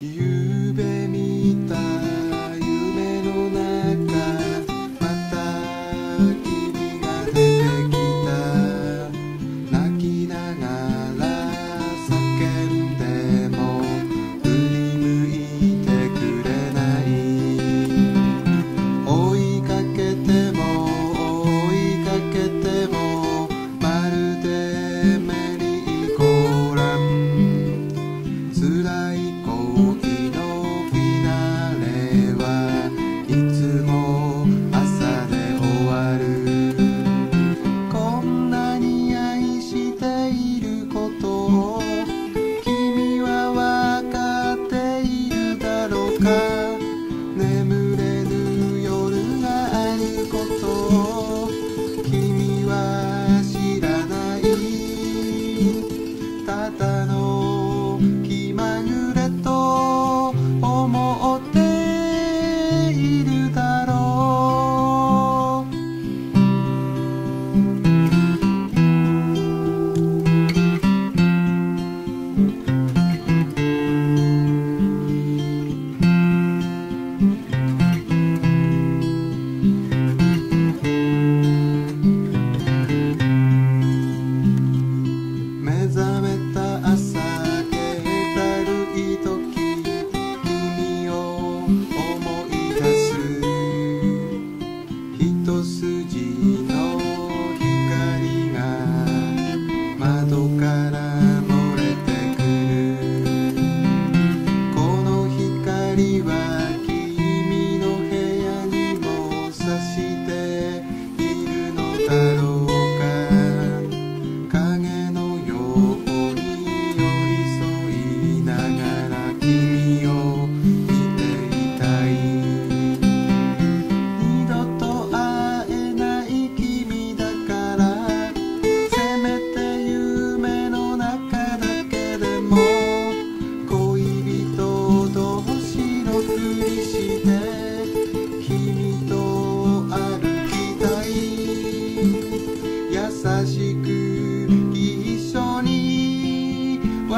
You come.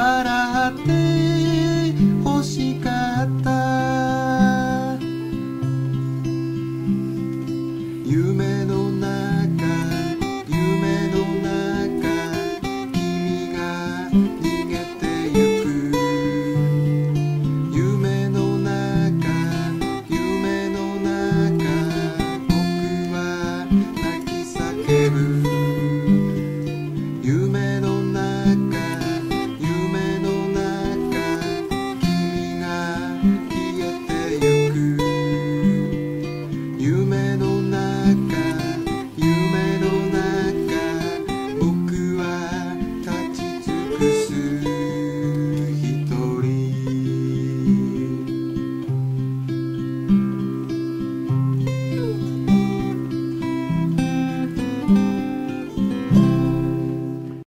笑って欲しかった。夢の中夢の中君が